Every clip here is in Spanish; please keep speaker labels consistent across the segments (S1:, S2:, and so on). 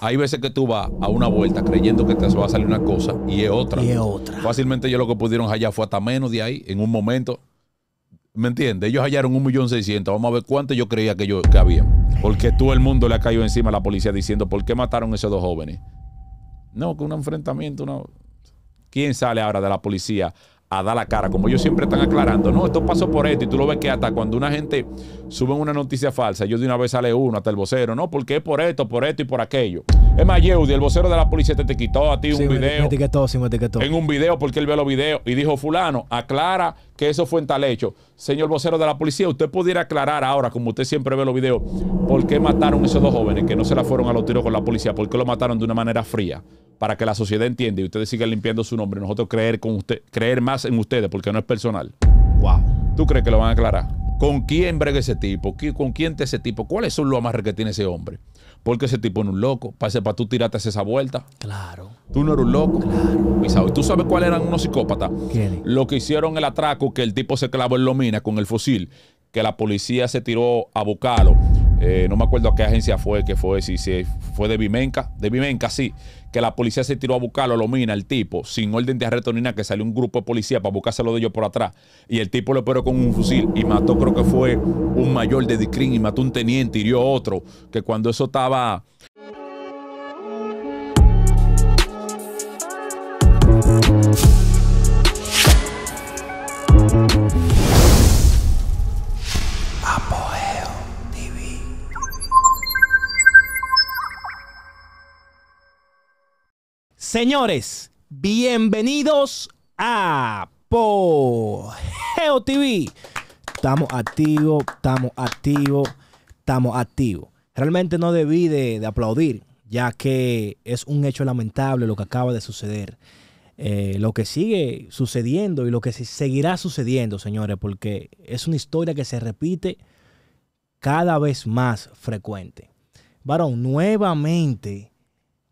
S1: Hay veces que tú vas a una vuelta creyendo que te va a salir una cosa y es otra.
S2: Y es otra.
S1: Fácilmente ellos lo que pudieron hallar fue hasta menos de ahí en un momento. ¿Me entiendes? Ellos hallaron un millón seiscientos. Vamos a ver cuánto yo creía que, yo, que había. Porque todo el mundo le ha caído encima a la policía diciendo ¿por qué mataron a esos dos jóvenes? No, que un enfrentamiento, una... ¿Quién sale ahora de la policía a dar la cara? Como ellos siempre están aclarando, no, esto pasó por esto y tú lo ves que hasta cuando una gente sube una noticia falsa, yo de una vez sale uno, hasta el vocero, no, porque es por esto, por esto y por aquello. Es más, Yeudi, el vocero de la policía te, te quitó a ti
S2: Sí,
S1: un
S2: me-
S1: video
S2: Me etiquetó, sí, me etiquetó.
S1: en un video porque él ve los videos y dijo fulano, aclara que eso fue en tal hecho. Señor vocero de la policía, usted pudiera aclarar ahora, como usted siempre ve los videos, por qué mataron esos dos jóvenes que no se la fueron a los tiros con la policía, por qué lo mataron de una manera fría, para que la sociedad entienda y ustedes sigan limpiando su nombre, nosotros creer con usted, creer más en ustedes porque no es personal.
S2: Wow.
S1: ¿Tú crees que lo van a aclarar? ¿Con quién brega ese tipo? ¿Qui- ¿Con quién te ese tipo? ¿Cuáles son los amarres que tiene ese hombre? Porque ese tipo no es un loco. Para, para tú tirarte esa vuelta.
S2: Claro.
S1: Tú no eres un loco. Claro. ¿Y tú sabes cuáles eran unos psicópatas?
S2: ¿Quiénes?
S1: Lo que hicieron el atraco, que el tipo se clavó en Lomina con el fusil, que la policía se tiró a buscarlo. Eh, no me acuerdo a qué agencia fue, que fue, si, fue de Vimenca, de Vimenca, sí, que la policía se tiró a buscarlo, a Lomina, el tipo, sin orden de arresto ni nada, que salió un grupo de policía para buscárselo de ellos por atrás. Y el tipo lo esperó con un fusil y mató, creo que fue un mayor de Dicrin y mató un teniente, hirió otro, que cuando eso estaba...
S2: Señores, bienvenidos a Pogeo TV. Estamos activos, estamos activos, estamos activos. Realmente no debí de, de aplaudir, ya que es un hecho lamentable lo que acaba de suceder. Eh, lo que sigue sucediendo y lo que se- seguirá sucediendo, señores, porque es una historia que se repite cada vez más frecuente. Varón, nuevamente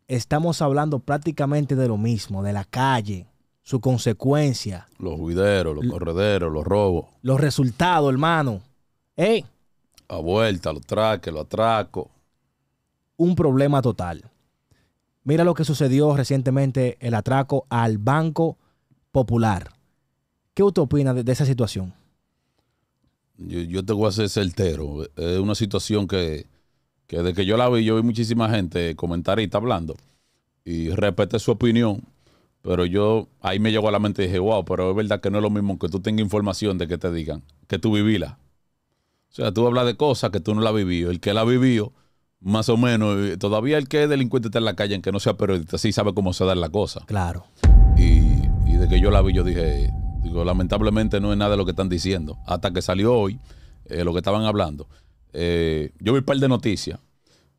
S2: estamos hablando prácticamente de lo mismo, de la calle, su consecuencia,
S1: Los juideros, los correderos, los robos,
S2: los resultados, hermano. ¡Ey!
S1: a vuelta, los traques, los atracos.
S2: un problema total. Mira lo que sucedió recientemente, el atraco al Banco Popular. ¿Qué usted opina de, de esa situación?
S1: Yo, yo te voy a ser certero. Es una situación que, que desde que yo la vi, yo vi muchísima gente comentarista hablando y respeté su opinión, pero yo ahí me llegó a la mente y dije, wow, pero es verdad que no es lo mismo que tú tengas información de que te digan, que tú vivila. O sea, tú hablas de cosas que tú no la has vivido. El que la ha vivido, más o menos, eh, todavía el que es delincuente está en la calle, en que no sea periodista, sí sabe cómo se da la cosa.
S2: Claro.
S1: Y, y de que yo la vi, yo dije, digo, lamentablemente no es nada de lo que están diciendo. Hasta que salió hoy, eh, lo que estaban hablando. Eh, yo vi un par de noticias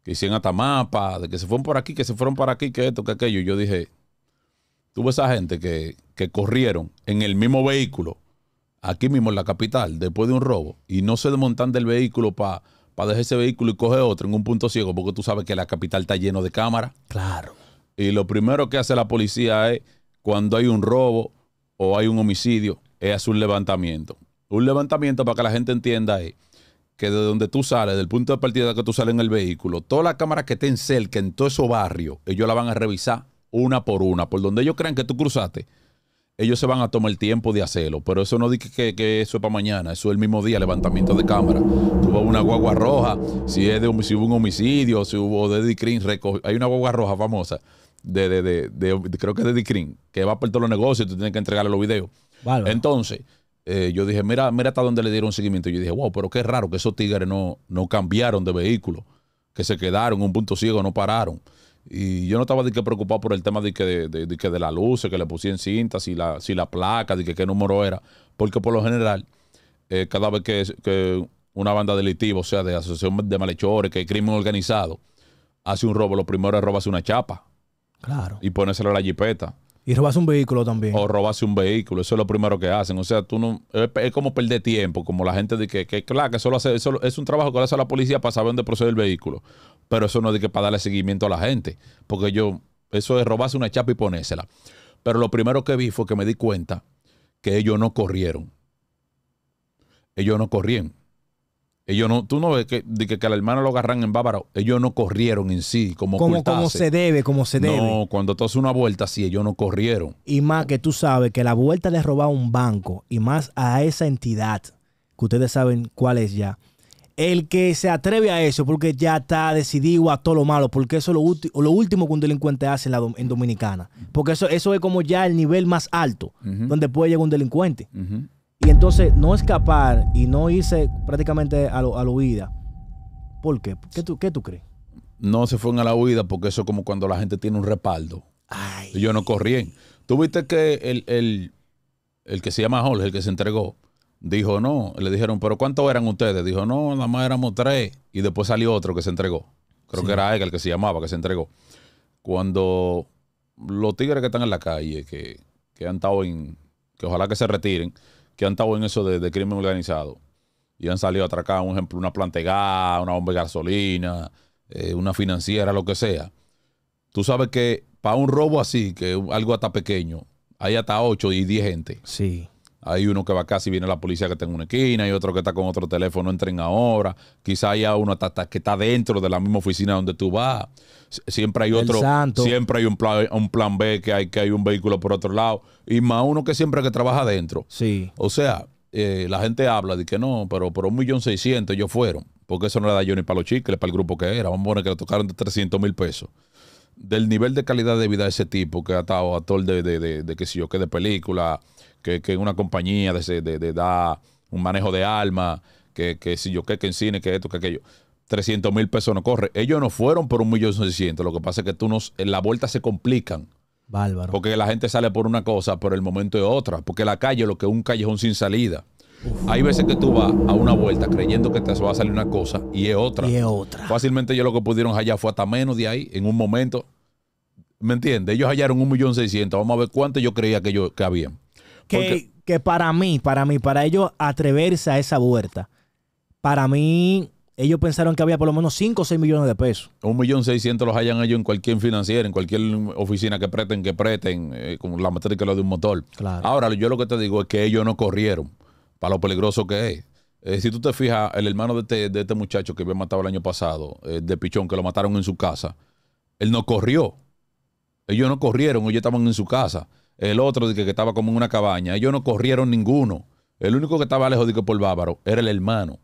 S1: que hicieron hasta mapas, de que se fueron por aquí, que se fueron por aquí, que esto, que aquello. Y yo dije, tuve esa gente que, que corrieron en el mismo vehículo, aquí mismo en la capital, después de un robo, y no se desmontan del vehículo para dejar ese vehículo y coger otro en un punto ciego, porque tú sabes que la capital está lleno de cámaras.
S2: Claro.
S1: Y lo primero que hace la policía es, cuando hay un robo o hay un homicidio, es hacer un levantamiento. Un levantamiento para que la gente entienda es que de donde tú sales, del punto de partida que tú sales en el vehículo, todas las cámaras que estén cerca en todo esos barrios, ellos la van a revisar una por una. Por donde ellos crean que tú cruzaste, ellos se van a tomar el tiempo de hacerlo. Pero eso no dice que, que eso es para mañana, eso es el mismo día, levantamiento de cámara. A una guagua roja, si es de si hubo un homicidio, si hubo de Dicrin, hay una guagua roja famosa, de, de, de, creo que es de Dicrin, que va por todos los negocios y tú tienes que entregarle los videos.
S2: Bárbaro.
S1: Entonces, eh, yo dije, mira, mira hasta dónde le dieron seguimiento. Yo dije, wow, pero qué raro que esos tigres no, no cambiaron de vehículo, que se quedaron en un punto ciego, no pararon. Y yo no estaba de que preocupado por el tema de que de, de- de que de la luz, que le pusieron cinta, si la, si la placa, de que qué número era. Porque por lo general, eh, cada vez que, que una banda delictiva, o sea, de asociación de malhechores, que hay crimen organizado, hace un robo, lo primero es robarse una chapa
S2: Claro.
S1: y ponérselo a la jipeta
S2: Y robas un vehículo también.
S1: o robarse un vehículo. Eso es lo primero que hacen. O sea, tú no. Es, como perder tiempo, como la gente de que, que claro, que solo hace, eso es un trabajo que le hace la policía para saber dónde procede el vehículo. Pero eso no es de que para darle seguimiento a la gente. Porque yo, eso es robarse una chapa y ponérsela. Pero lo primero que vi fue que me di cuenta que ellos no corrieron. Ellos no corrieron. Ellos no, tú no ves que, de que, que al hermano lo agarran en Bávaro, ellos no corrieron en sí, como
S2: Como, como se debe, como se debe.
S1: No, cuando tú haces una vuelta, sí, ellos no corrieron.
S2: Y más que tú sabes que la vuelta de robar un banco y más a esa entidad, que ustedes saben cuál es ya, el que se atreve a eso porque ya está decidido a todo lo malo, porque eso es lo, lo último que un delincuente hace en, la dom- en Dominicana. Porque eso, eso es como ya el nivel más alto donde puede llegar un delincuente. Y entonces no escapar y no irse prácticamente a, lo- a la huida. ¿Por qué? ¿Qué tú, qué tú crees?
S1: No se fueron a la huida porque eso es como cuando la gente tiene un respaldo.
S2: Ay,
S1: Ellos no corrían. Tú viste que el, el- el que se llama Jorge, el que se entregó, dijo no. Le dijeron, ¿pero cuántos eran ustedes? Dijo, no, nada más éramos tres. Y después salió otro que se entregó. Creo
S2: Sí.
S1: que era él el que se llamaba, que se entregó. Cuando los tigres que están en la calle, que, que han estado en. que ojalá que se retiren, que han estado en eso de, crimen organizado y han salido a atracar, un ejemplo, una planta de una bomba de gasolina, eh, una financiera, lo que sea. Tú sabes que para un robo así, que algo hasta pequeño, hay hasta 8 y 10 gente.
S2: sí.
S1: Hay uno que va casi viene la policía que está en una esquina, y otro que está con otro teléfono, entren ahora. Quizá haya uno hasta- hasta que está dentro de la misma oficina donde tú vas. Siempre hay otro, siempre hay un plan, un plan B que hay que hay un vehículo por otro lado. Y más uno que siempre que trabaja adentro.
S2: Sí.
S1: O sea, eh, la gente habla de que no, pero por un millón seiscientos ellos fueron. Porque eso no le da yo ni para los chicles, para el grupo que era. Vamos a poner que le tocaron de 300 mil pesos. Del nivel de calidad de vida de ese tipo que ha estado actor de, de, de, de que si yo que de película, que, que una compañía de, de, de da un manejo de alma, que, que si yo que, que en cine, que esto, que aquello. 300 mil pesos no corre. Ellos no fueron por un millón seiscientos. Lo que pasa es que tú nos, en la vuelta se complican.
S2: Bárbaro.
S1: Porque la gente sale por una cosa, pero el momento es otra. Porque la calle lo que es un callejón sin salida. Hay veces que tú vas a una vuelta creyendo que te va a salir una cosa y es otra.
S2: Y es otra.
S1: Fácilmente ellos lo que pudieron hallar fue hasta menos de ahí en un momento. ¿Me entiendes? Ellos hallaron un millón seiscientos. Vamos a ver cuánto yo creía que, yo, que habían.
S2: Que,
S1: Porque-
S2: que para mí, para mí, para ellos atreverse a esa vuelta, para mí, ellos pensaron que había por lo menos 5 o 6 millones de pesos.
S1: Un millón seiscientos los hallan ellos en cualquier financiera, en cualquier oficina que presten, que presten, eh, con la matrícula de un motor.
S2: Claro.
S1: Ahora, yo lo que te digo es que ellos no corrieron para lo peligroso que es. Eh, si tú te fijas, el hermano de este, de este muchacho que había matado el año pasado, eh, de Pichón, que lo mataron en su casa, él no corrió. Ellos no corrieron, ellos estaban en su casa. El otro que, que estaba como en una cabaña, ellos no corrieron ninguno. El único que estaba lejos de que por bárbaro era el hermano.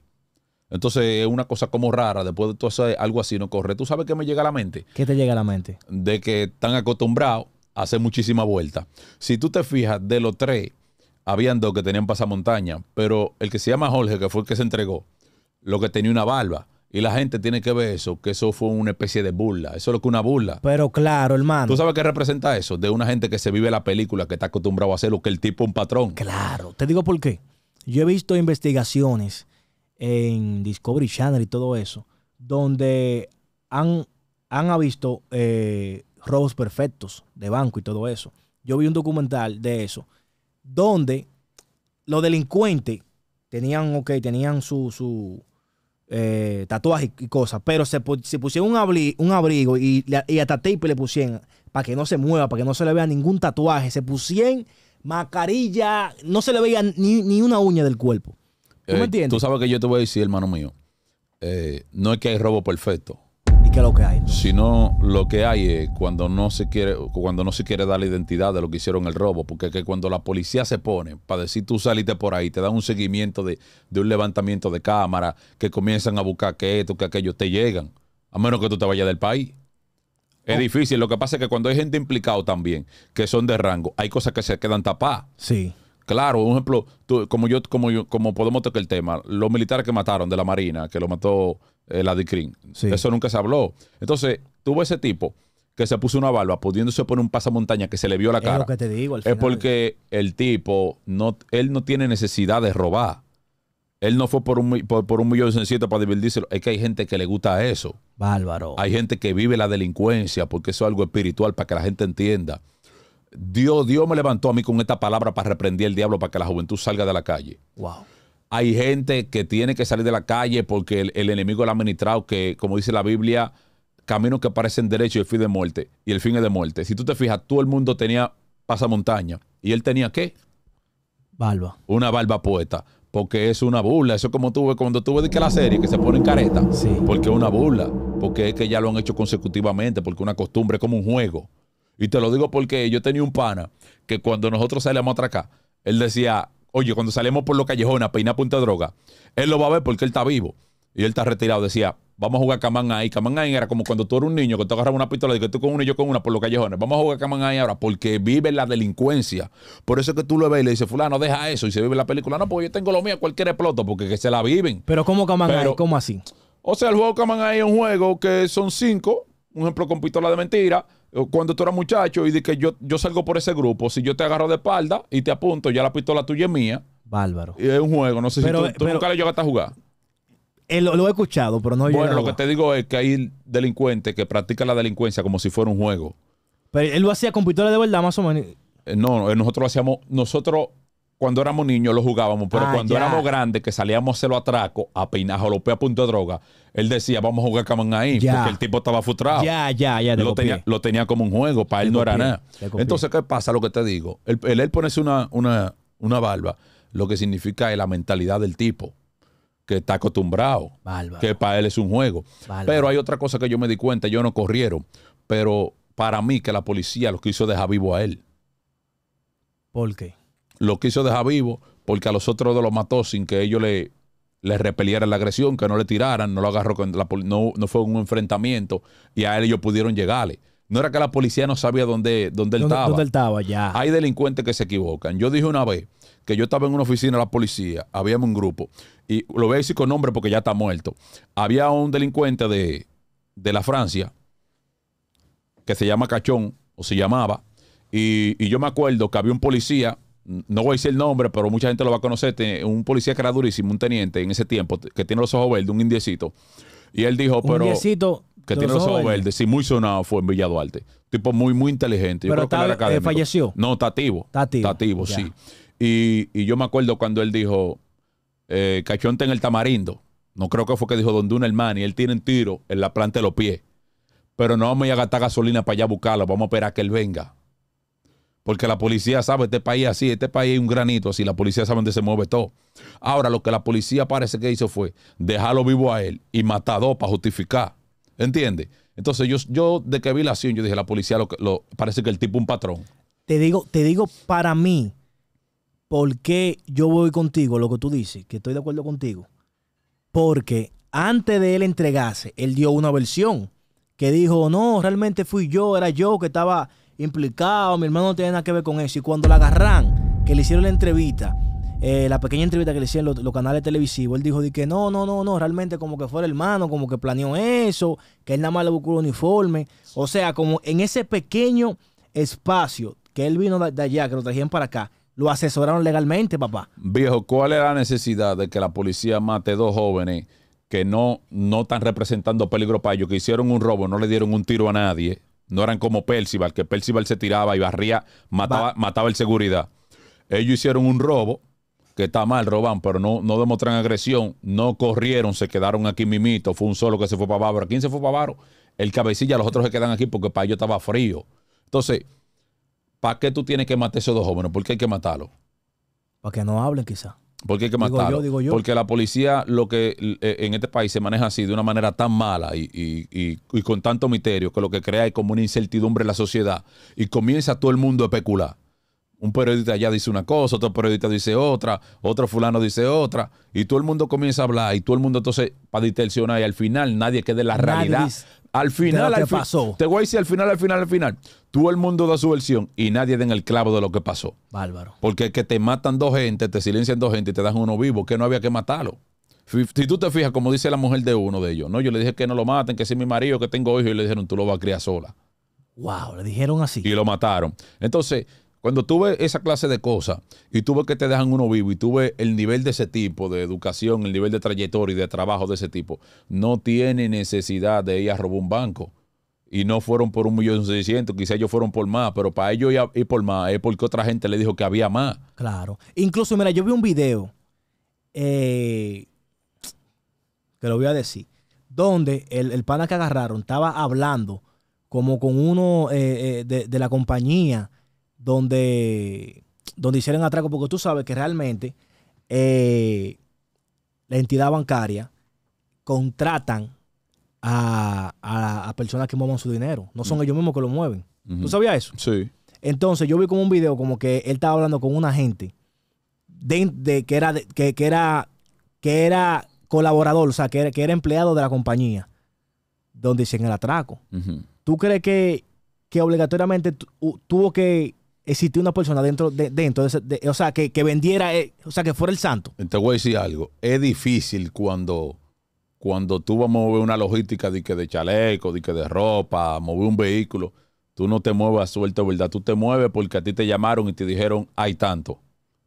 S1: Entonces es una cosa como rara, después de todo eso, algo así no corre. ¿Tú sabes qué me llega a la mente?
S2: ¿Qué te llega a la mente?
S1: de que están acostumbrados a hacer muchísimas vueltas. Si tú te fijas, de los tres, habían dos que tenían pasamontaña, pero el que se llama Jorge, que fue el que se entregó, lo que tenía una barba. Y la gente tiene que ver eso, que eso fue una especie de burla. Eso es lo que una burla.
S2: Pero claro, hermano.
S1: ¿Tú sabes qué representa eso? De una gente que se vive la película, que está acostumbrado a hacer lo que el tipo es un patrón.
S2: Claro. Te digo por qué. Yo he visto investigaciones en Discovery Channel y todo eso, donde han, han visto eh, robos perfectos de banco y todo eso. Yo vi un documental de eso, donde los delincuentes tenían, ok, tenían su, su eh, tatuaje y cosas, pero se, se pusieron un, abri- un abrigo y, y hasta tape le pusieron para que no se mueva, para que no se le vea ningún tatuaje. Se pusieron mascarilla, no se le veía ni, ni una uña del cuerpo. ¿Tú
S1: Eh,
S2: me entiendes?
S1: Tú sabes que yo te voy a decir, hermano mío, eh, no es que hay robo perfecto.
S2: ¿Y qué es lo que hay?
S1: sino lo que hay es cuando no se quiere cuando no se quiere dar la identidad de lo que hicieron el robo porque que cuando la policía se pone para decir tú saliste por ahí te dan un seguimiento de, de un levantamiento de cámara que comienzan a buscar que esto que aquello te llegan a menos que tú te vayas del país es
S2: Oh.
S1: difícil lo que pasa es que cuando hay gente implicado también que son de rango hay cosas que se quedan tapadas
S2: Sí.
S1: Claro, un ejemplo, tú- como yo, como yo, como podemos tocar el tema, los militares que mataron de la Marina, que lo mató eh, la DICRIN,
S2: Sí.
S1: eso nunca se habló. Entonces, tuvo ese tipo que se puso una barba, pudiéndose poner un pasamontaña que se le vio la
S2: Es
S1: cara.
S2: lo que te digo al
S1: Es porque el tipo, no, él no tiene necesidad de robar. Él no fue por un, por, por un millón sencillo para dividirse. Es que hay gente que le gusta eso.
S2: Bárbaro.
S1: Hay gente que vive la delincuencia porque eso es algo espiritual para que la gente entienda. Dios, Dios me levantó a mí con esta palabra para reprender el diablo para que la juventud salga de la calle.
S2: Wow.
S1: Hay gente que tiene que salir de la calle porque el, el enemigo le ha administrado que, como dice la Biblia, caminos que parecen derechos y el fin de muerte. Y el fin es de muerte. Si tú te fijas, todo el mundo tenía pasamontaña. ¿Y él tenía qué?
S2: Barba.
S1: Una barba puesta. porque es una burla. Eso es como tú ves cuando tú ves que la serie que se pone en careta,
S2: Sí.
S1: porque es una burla, porque es que ya lo han hecho consecutivamente, porque una costumbre es como un juego. Y te lo digo porque yo tenía un pana que cuando nosotros salíamos a atracar, él decía, oye, cuando salimos por los callejones a peinar punta de droga, él lo va a ver porque él está vivo. Y él está retirado. Decía, vamos a jugar Caman ahí. Caman ahí era como cuando tú eres un niño que tú agarras una pistola y que tú con una y yo con una por los callejones. Vamos a jugar Caman ahí ahora porque vive la delincuencia. Por eso es que tú lo ves y le dices, fulano, deja eso. Y se vive la película. No, porque yo tengo lo mío, cualquier exploto, porque que se la viven.
S2: Pero ¿cómo
S1: Pero-
S2: ahí? ¿Cómo así?
S1: O sea, el juego Caman ahí es un juego que son cinco, un ejemplo con pistola de mentira. eh, Cuando tú eras muchacho y de que yo, yo salgo por ese grupo, si yo te agarro de espalda y te apunto, ya la pistola tuya es mía.
S2: Bárbaro.
S1: Y es un juego. No sé
S2: Pero-
S1: si tú, tú
S2: pero-
S1: nunca le llegaste a jugar.
S2: Eh, lo, lo he escuchado, pero no he
S1: Bueno, lo que te digo es que hay delincuentes que practican la delincuencia como si fuera un juego.
S2: Pero él lo hacía con pistola de verdad, más o menos.
S1: Eh, No, eh, nosotros lo hacíamos, nosotros cuando éramos niños lo jugábamos, pero
S2: Ah,
S1: cuando
S2: ya.
S1: éramos grandes, que salíamos a hacerlo atraco, a peinar, a a punto de droga, él decía, vamos a jugar Caman ahí,
S2: Ya.
S1: porque el tipo estaba frustrado.
S2: Ya, ya, ya. te
S1: lo,
S2: copié.
S1: tenía, lo tenía como un juego, para
S2: Te
S1: él no era nada. Entonces, ¿qué pasa? Lo que te digo, el, el él ponerse una, una, una barba, lo que significa es la mentalidad del tipo, que está acostumbrado,
S2: Bárbaro.
S1: que para él es un juego.
S2: Bárbaro.
S1: Pero hay otra cosa que yo me di cuenta, ellos no corrieron, pero para mí que la policía lo quiso dejar vivo a él.
S2: ¿Por qué?
S1: Lo quiso dejar vivo porque a los otros dos los mató sin que ellos le, le repelieran la agresión, que no le tiraran, no lo agarró, con la no, no fue un enfrentamiento y a él ellos pudieron llegarle. No era que la policía no sabía dónde, dónde él
S2: ¿Dónde,
S1: estaba.
S2: dónde él estaba? Ya.
S1: Hay delincuentes que se equivocan. Yo dije una vez que yo estaba en una oficina de la policía, habíamos un grupo, y lo voy a decir con nombre porque ya está muerto. Había un delincuente de, de la Francia que se llama Cachón, o se llamaba, y, y yo me acuerdo que había un policía, no voy a decir el nombre, pero mucha gente lo va a conocer, un policía que era durísimo, un teniente en ese tiempo, que tiene los ojos verdes, un indiecito. Y él dijo,
S2: un
S1: pero
S2: diecito
S1: que
S2: de
S1: tiene los ojos
S2: verdes.
S1: verdes, sí, muy sonado fue en Villa Duarte. Tipo muy, muy inteligente. Yo
S2: Pero
S1: creo que él era
S2: está- eh,
S1: académico.
S2: falleció.
S1: No, está activo.
S2: Está activo,
S1: sí. Y, y yo me acuerdo cuando él dijo, eh, Cachón está en el tamarindo. No creo que fue que dijo donde un hermano y él tiene un tiro en la planta de los pies. Pero no vamos a ir a gastar gasolina para allá a buscarlo. Vamos a esperar que él venga. Porque la policía sabe, este país así, este país es un granito así, la policía sabe dónde se mueve todo. Ahora, lo que la policía parece que hizo fue dejarlo vivo a él y dos para justificar. ¿Entiendes? Entonces, yo, yo de que vi la acción, yo dije, la policía lo, lo- parece que el tipo un patrón.
S2: Te digo, te digo para mí, por qué yo voy contigo, lo que tú dices, que estoy de acuerdo contigo. Porque antes de él entregarse, él dio una versión que dijo, no, realmente fui yo, era yo que estaba implicado, mi hermano no tenía nada que ver con eso. Y cuando la agarran, que le hicieron la entrevista, eh, la pequeña entrevista que le hicieron los, canales televisivos, él dijo de que no, no, no, no, realmente como que fue el hermano, como que planeó eso, que él nada más le buscó el uniforme. O sea, como en ese pequeño espacio que él vino de, allá, que lo trajeron para acá, lo asesoraron legalmente, papá.
S1: Viejo, ¿cuál es la necesidad de que la policía mate dos jóvenes que no, no están representando peligro para ellos, que hicieron un robo, no le dieron un tiro a nadie? No eran como Percival, que Percival se tiraba y barría, mataba,
S2: Va-
S1: mataba el seguridad. Ellos hicieron un robo, que está mal, roban, pero no, no demostraron agresión, no corrieron, se quedaron aquí mimito, fue un solo que se fue para Bávaro. ¿Quién se fue para Bávaro? El cabecilla, los otros se quedan aquí porque para ellos estaba frío. Entonces, ¿para qué tú tienes que matar a esos dos jóvenes? ¿Por qué hay que matarlos?
S2: Para que no hablen, quizá.
S1: ¿Por qué hay que
S2: Digo
S1: matarlo?
S2: yo, digo yo.
S1: Porque la policía, lo que eh, en este país se maneja así, de una manera tan mala y, y- y- y con tanto misterio, que lo que crea es como una incertidumbre en la sociedad y comienza todo el mundo a especular. Un periodista allá dice una cosa, otro periodista dice otra, otro fulano dice otra, y todo el mundo comienza a hablar, y todo el mundo entonces para distorsionar, y al final nadie quede la realidad. Al final, al
S2: pasó.
S1: te voy a decir al final, al final, al final, todo el mundo da su versión y nadie da en el clavo de lo que pasó.
S2: Bárbaro.
S1: Porque es que te matan dos gente, te silencian dos gente y te dan uno vivo, que no había que matarlo. Si tú te fijas, como dice la mujer de uno de ellos, no, yo le dije que no lo maten, que si es mi marido, que tengo hijos, y le dijeron, tú lo vas a criar sola.
S2: Wow, le dijeron así.
S1: Y lo mataron. Entonces, cuando tú ves esa clase de cosas y tú ves que te dejan uno vivo y tú ves el nivel de ese tipo de educación, el nivel de trayectoria y de trabajo de ese tipo, no tiene necesidad de ir a robar un banco. Y no fueron por un millón seiscientos, quizás ellos fueron por más, pero para ellos ir, por más es porque otra gente le dijo que había más.
S2: Claro. Incluso, mira, yo vi un video, eh, que lo voy a decir, donde el, el pana que agarraron estaba hablando como con uno eh, eh, de, de la compañía donde, donde hicieron atraco, porque tú sabes que realmente eh, la entidad bancaria contratan a, a- a personas que muevan su dinero. No son ellos mismos que lo mueven. ¿Tú sabías eso?
S1: Sí.
S2: Entonces yo vi como un video como que él estaba hablando con una gente de, de- que era de- que, que era que era colaborador, o sea, que era, que era empleado de la compañía donde hicieron el atraco. ¿Tú crees que, que obligatoriamente tuvo que existir una persona dentro de, dentro de, ese- de- o sea, que, que vendiera, eh, o sea, que fuera el santo?
S1: Te voy a decir algo. Es difícil cuando, cuando tú vas a mover una logística de, que de chaleco, de, que de ropa, mover un vehículo. Tú no te mueves a suelto, ¿verdad? Tú te mueves porque a ti te llamaron y te dijeron, hay tanto.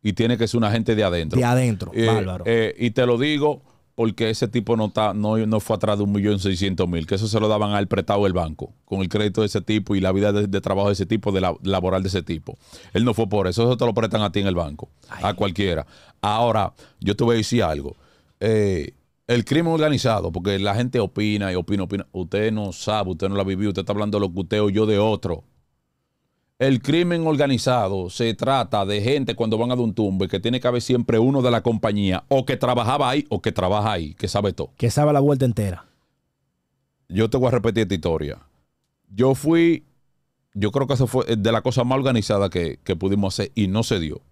S1: Y tiene que ser una gente de adentro.
S2: De adentro,
S1: Eh,
S2: bárbaro.
S1: eh, y te lo digo porque ese tipo no está, no, no fue atrás de un millón seiscientos mil, que eso se lo daban al prestado del banco, con el crédito de ese tipo y la vida de, de trabajo de ese tipo, de la, laboral de ese tipo. Él no fue por eso, eso te lo prestan a ti en el banco, a cualquiera. Ahora, yo te voy a decir algo. Eh, el crimen organizado, porque la gente opina y opina, opina. Usted no sabe, usted no lo ha vivido, usted está hablando de lo que usted oyó de otro. El crimen organizado se trata de gente cuando van a un tumbe que tiene que haber siempre uno de la compañía o que trabajaba ahí o que trabaja ahí, que sabe todo.
S2: que sabe la vuelta entera.
S1: Yo te voy a repetir esta historia. Yo fui, yo creo que eso fue de la cosa más organizada que, que pudimos hacer y no se dio.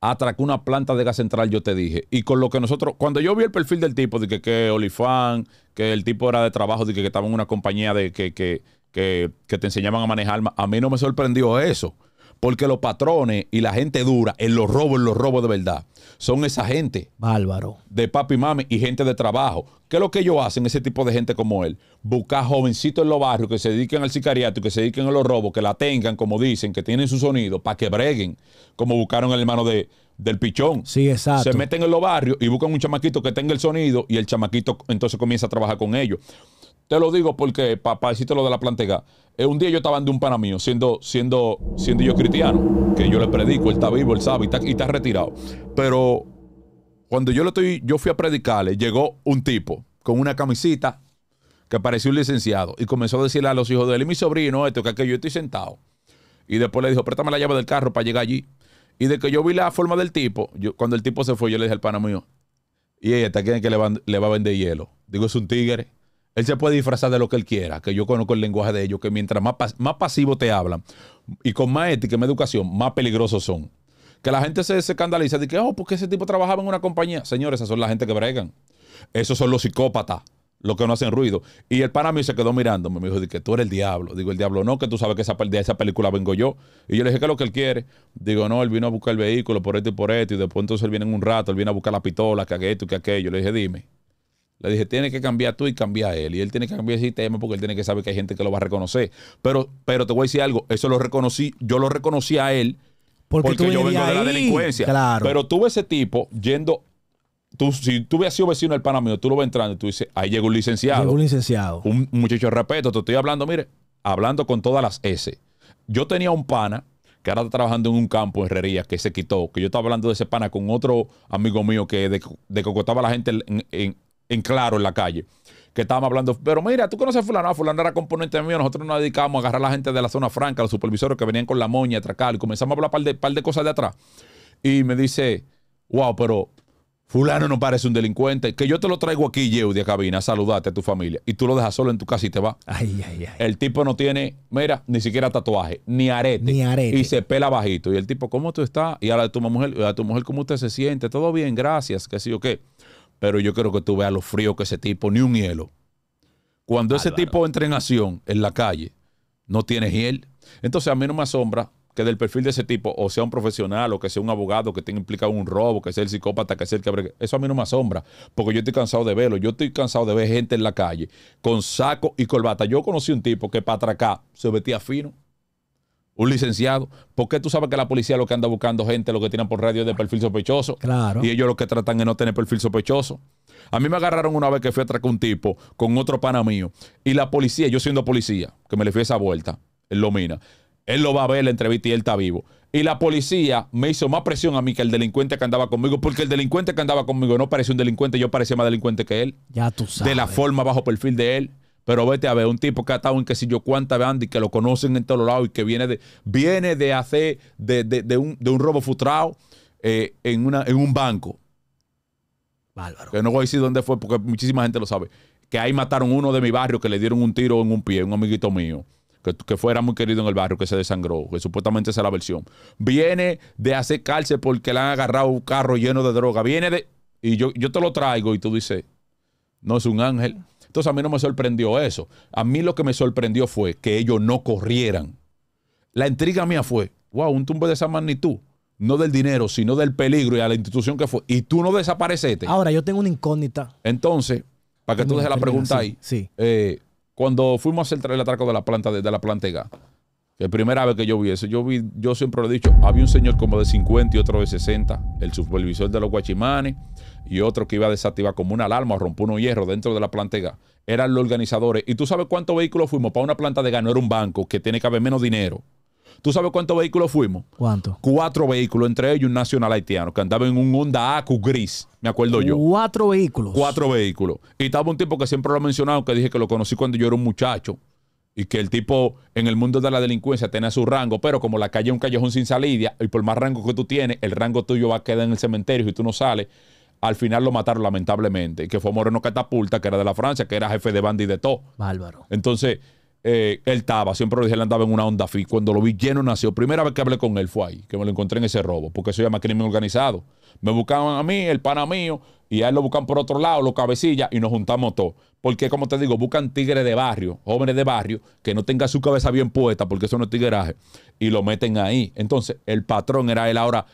S1: Atracó una planta de gas central, yo te dije. Y con lo que nosotros, cuando yo vi el perfil del tipo, de que, que Olifán, que el tipo era de trabajo, de que, que estaba en una compañía de que, que, que, que te enseñaban a manejar, a mí no me sorprendió eso. Porque los patrones y la gente dura en los robos, en los robos de verdad, son esa gente
S2: Bárbaro.
S1: de papi y mami y gente de trabajo. ¿Qué es lo que ellos hacen, ese tipo de gente como él? Buscar jovencitos en los barrios que se dediquen al sicariato y que se dediquen a los robos, que la tengan, como dicen, que tienen su sonido, para que breguen, como buscaron el hermano de, del pichón.
S2: Sí, exacto.
S1: Se meten en los barrios y buscan un chamaquito que tenga el sonido y el chamaquito entonces comienza a trabajar con ellos. Te lo digo porque, para decirte lo de la plantega, eh, un día yo estaba de un pana mío, siendo, siendo, siendo yo cristiano, que yo le predico, él está vivo, él sabe, y está, retirado. Pero cuando yo le estoy, yo fui a predicarle, llegó un tipo con una camisita que parecía un licenciado y comenzó a decirle a los hijos de él y mi sobrino esto, que aquello, yo estoy sentado. Y después le dijo, préstame la llave del carro para llegar allí. Y de que yo vi la forma del tipo, yo, cuando el tipo se fue, yo le dije al pana mío, y ella está quien que le le va a vender hielo. Digo, es un tigre. Él se puede disfrazar de lo que él quiera, que yo conozco el lenguaje de ellos, que mientras más, más pasivo te hablan y con más ética y más educación, más peligrosos son. Que la gente se, escandaliza de que, oh, porque ese tipo trabajaba en una compañía. Señores, esas son la gente que bregan. Esos son los psicópatas, los que no hacen ruido. Y el pana mío se quedó mirándome, me dijo, que tú eres el diablo. Digo, el diablo no, que tú sabes que esa, de esa película vengo yo. Y yo le dije, ¿qué es lo que él quiere? Digo, no, él vino a buscar el vehículo por esto y por esto. Y después entonces él viene en un rato, él viene a buscar la pistola, que esto y que aquello. Le dije, dime. Le dije, tiene que cambiar tú y cambiar él. Y él tiene que cambiar el sistema porque él tiene que saber que hay gente que lo va a reconocer. Pero, pero te voy a decir algo, eso lo reconocí, yo lo reconocí a él
S2: Porque,
S1: yo vengo de la delincuencia.
S2: Claro.
S1: Pero tú ves ese tipo yendo, tú, si tú hubieras sido vecino del pana mío, tú lo ves entrando y tú dices, ahí llega un licenciado,
S2: Llegó un licenciado.
S1: un muchacho de respeto, te estoy hablando, mire, hablando con todas las S. Yo tenía un pana que ahora está trabajando en un campo de herrería que se quitó, que yo estaba hablando de ese pana con otro amigo mío que de, de a la gente en, en- en claro en la calle. Que estábamos hablando, pero mira, tú conoces a fulano, Ah, fulano era componente mío, nosotros nos dedicamos a agarrar a la gente de la zona franca, los supervisores que venían con la moña, a atracar, y comenzamos a hablar par de, par de cosas de atrás. Y me dice, wow, pero fulano no parece un delincuente, que yo te lo traigo aquí, Yeudi, a cabina, a saludarte a tu familia, y tú lo dejas solo en tu casa y te vas.
S2: Ay, ay, ay.
S1: El tipo no tiene, mira, ni siquiera tatuaje, ni arete.
S2: Ni arete.
S1: Y se pela bajito. Y el tipo, ¿cómo tú estás? Y ahora tu mujer, a tu mujer, ¿cómo usted se siente? Todo bien, gracias, que sí o qué. Pero yo quiero que tú veas lo frío que ese tipo, ni un hielo. Cuando ese tipo entra en acción en la calle, no tiene hiel. Entonces a mí no me asombra que del perfil de ese tipo, o sea un profesional, o que sea un abogado que tenga implicado un robo, que sea el psicópata, que sea el que abre- Eso a mí no me asombra, porque yo estoy cansado de verlo. Yo estoy cansado de ver gente en la calle con saco y corbata. Yo conocí un tipo que para atracar se vestía fino. Un licenciado. ¿Por qué tú sabes que la policía lo que anda buscando gente, lo que tienen por radio es de perfil sospechoso?
S2: Claro.
S1: Y ellos lo que tratan es no tener perfil sospechoso. A mí me agarraron una vez que fui a atracar un tipo con otro pana mío. Y la policía, yo siendo policía, que me le fui esa vuelta, él lo mina. Él lo va a ver la entrevista y él está vivo. Y la policía me hizo más presión a mí que el delincuente que andaba conmigo, porque el delincuente que andaba conmigo no parecía un delincuente, yo parecía más delincuente que él
S2: Ya tú sabes.
S1: de la forma bajo perfil de él. Pero vete a ver, un tipo que ha estado en que si yo cuánta banda y que lo conocen en todos lados y que viene de, viene de hacer de, de- de un, de un robo frustrado eh, en, una, en un banco.
S2: Bárbaro.
S1: que no voy a decir dónde fue porque muchísima gente lo sabe, que ahí mataron uno de mi barrio que le dieron un tiro en un pie, un amiguito mío, que, que fuera muy querido en el barrio, que se desangró, que supuestamente esa es la versión. Viene de hacer cárcel porque le han agarrado un carro lleno de droga, viene de... Y yo, yo te lo traigo y tú dices, no es un ángel. Entonces a mí no me sorprendió eso. A mí lo que me sorprendió fue que ellos no corrieran. La intriga mía fue, wow, un tumbe de esa magnitud, no del dinero, sino del peligro y a la institución que fue. Y tú no desaparecete.
S2: Ahora, yo tengo una incógnita.
S1: Entonces, para que tú dejes la pregunta
S2: sí,
S1: ahí,
S2: sí.
S1: eh, cuando fuimos a hacer el atraco de la planta de, de la planta de gas, que primera vez que yo vi eso, yo vi, yo siempre lo he dicho, había un señor como de 50 y otro de 60, el supervisor de los guachimanes, y otro que iba a desactivar como una alarma o romper unos hierros dentro de la planta de gas. Eran los organizadores. ¿Y tú sabes cuántos vehículos fuimos para una planta de gas? No era un banco que tiene que haber menos dinero. ¿Tú sabes cuántos vehículos fuimos?
S2: ¿Cuánto?
S1: Cuatro vehículos, entre ellos un nacional haitiano, que andaba en un Honda Acu gris, me acuerdo yo.
S2: Cuatro vehículos.
S1: Cuatro vehículos. Y estaba un tipo que siempre lo he mencionado, que dije que lo conocí cuando yo era un muchacho. Y que el tipo en el mundo de la delincuencia tenía su rango, pero como la calle es un callejón sin salida, y por más rango que tú tienes, el rango tuyo va a quedar en el cementerio y tú no sales. Al final lo mataron lamentablemente, que fue Moreno Catapulta, que era de la Francia, que era jefe de banda y de todo.
S2: Bárbaro.
S1: Entonces, eh, él estaba, siempre lo dije, él andaba en una onda Fit. Cuando lo vi lleno nació, primera vez que hablé con él fue ahí, que me lo encontré en ese robo, porque eso se llama crimen organizado. Me buscaban a mí, el pana mío, y a él lo buscan por otro lado, los cabecillas, y nos juntamos todos. Porque, como te digo, buscan tigres de barrio, jóvenes de barrio, que no tengan su cabeza bien puesta, porque eso no es tigueraje, y lo meten ahí. Entonces, el patrón era él ahora.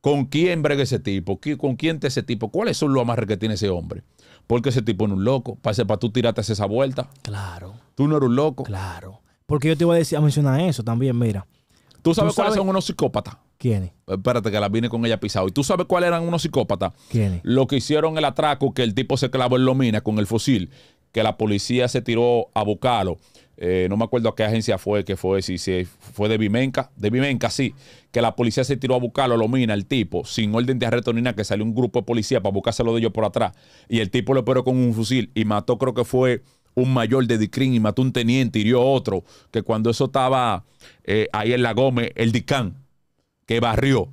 S1: ¿Con quién brega ese tipo? ¿Qui- ¿Con quién te ese tipo? ¿Cuáles son los amarres que tiene ese hombre? Porque ese tipo no es un loco. Para, para tú tirarte esa vuelta.
S2: Claro,
S1: Tú no eres un loco.
S2: claro. Porque yo te iba a decir a mencionar eso también, mira.
S1: ¿Tú sabes
S2: Tú
S1: cuáles son unos psicópatas?
S2: ¿Quiénes?
S1: Espérate, que la vine con ella pisado. ¿Y tú sabes cuáles eran unos psicópatas?
S2: ¿Quiénes?
S1: Lo que hicieron el atraco, que el tipo se clavó en Lomina con el fusil, que la policía se tiró a buscarlo. Eh, no me acuerdo a qué agencia fue, que fue, si fue de Vimenca, de Vimenca, sí, que la policía se tiró a buscarlo, Lomina, el tipo, sin orden de arresto ni nada, que salió un grupo de policía para buscárselo de ellos por atrás. Y el tipo lo operó con un fusil y mató, creo que fue un mayor de Dicrin y mató un teniente, hirió otro, que cuando eso estaba eh, ahí en la Gómez, el Dicán, que barrió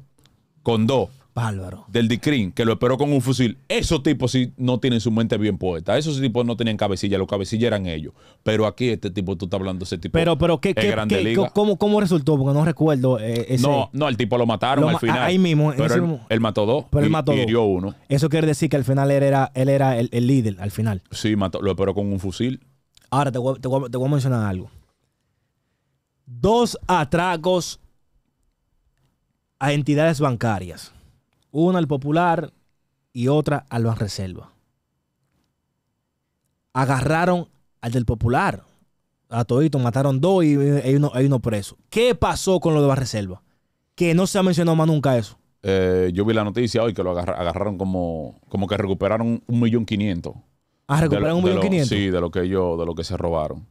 S1: con dos
S2: Bárbaro.
S1: del Dicrin, que lo esperó con un fusil, esos tipos sí no tienen su mente bien puesta. Esos tipos no tenían cabecilla, los cabecillas eran ellos. Pero aquí este tipo, tú estás hablando de ese tipo.
S2: Pero, pero, ¿qué,
S1: grande
S2: qué-
S1: liga.
S2: cómo, cómo resultó? Porque no recuerdo eh, ese.
S1: No, no, el tipo lo mataron
S2: Lo
S1: al final.
S2: ahí mismo,
S1: Pero él,
S2: mismo-
S1: él mató dos.
S2: Pero él
S1: y-
S2: mató
S1: y
S2: dos.
S1: hirió uno.
S2: Eso quiere decir que al final él era, él era el, el líder, al final.
S1: Sí, mató, lo esperó con un fusil.
S2: Ahora te voy, te voy a- te voy a mencionar algo. Dos atracos a entidades bancarias. Una al Popular y otra al Banreserva. Agarraron al del Popular. A todito, mataron dos y hay uno, hay uno preso. ¿Qué pasó con lo de Banreserva? Que no se ha mencionado más nunca eso.
S1: Eh, yo vi la noticia hoy que lo agarra- agarraron como, como que recuperaron un millón quinientos.
S2: Ah, recuperaron un millón quinientos.
S1: Sí, de lo que yo, de lo que se robaron.